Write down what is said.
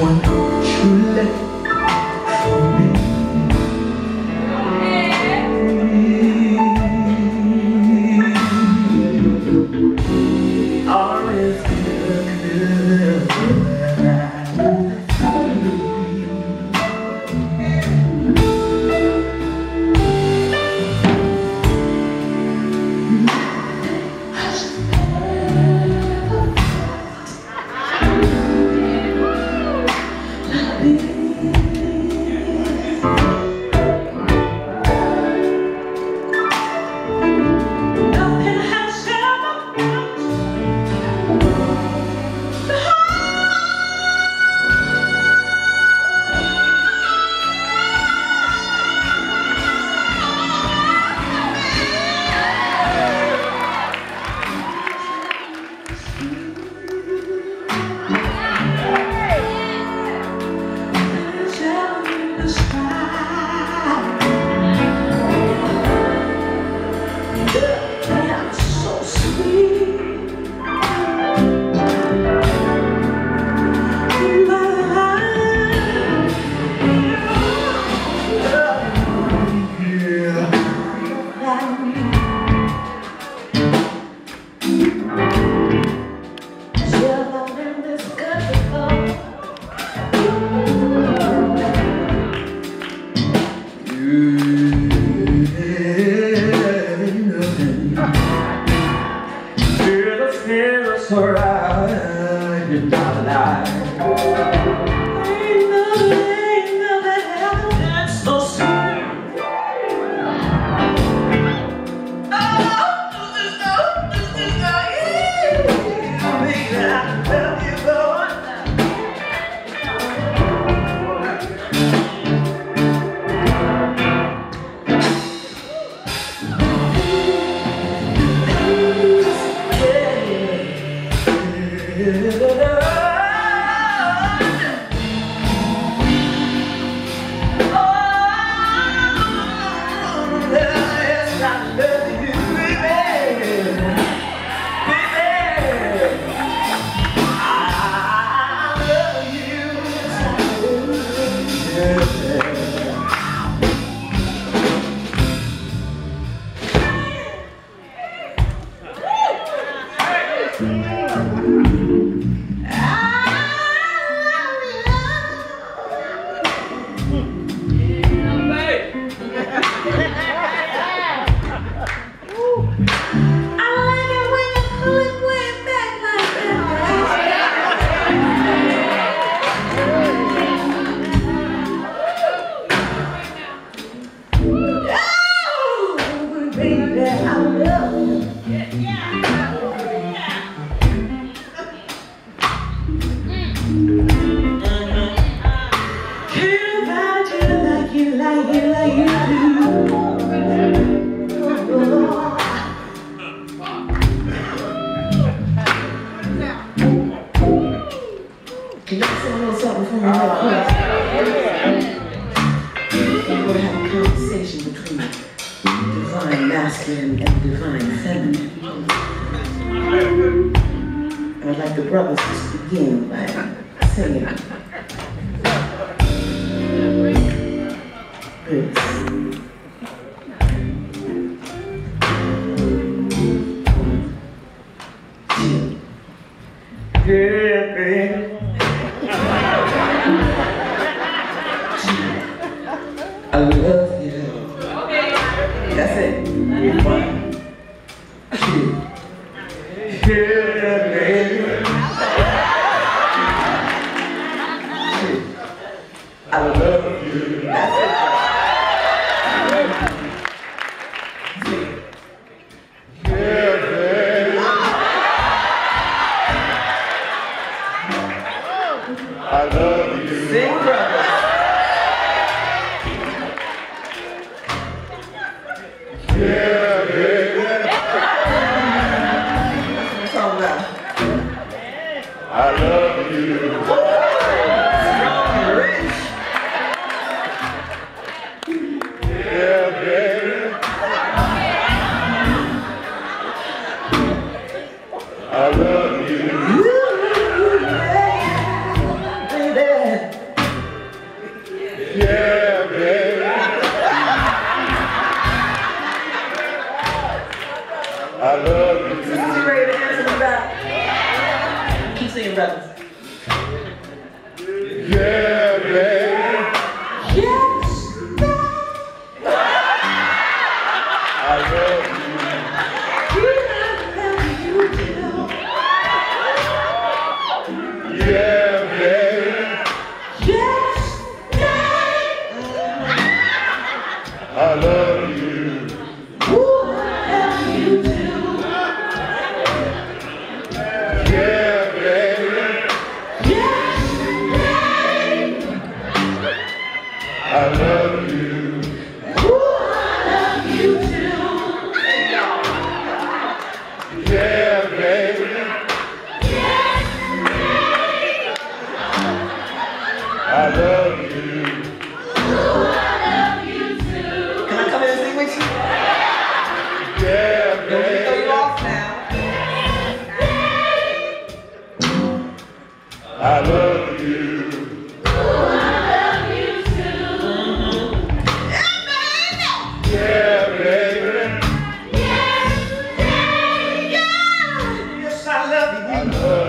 one true love. Happy where I Yeah. divine masculine and divine feminine. I'd like the brothers to begin by singing this. I love you. Sing, brother. Yeah. I love you. I love you. Ooh, I love you too. Yeah, baby. Yes, I love you.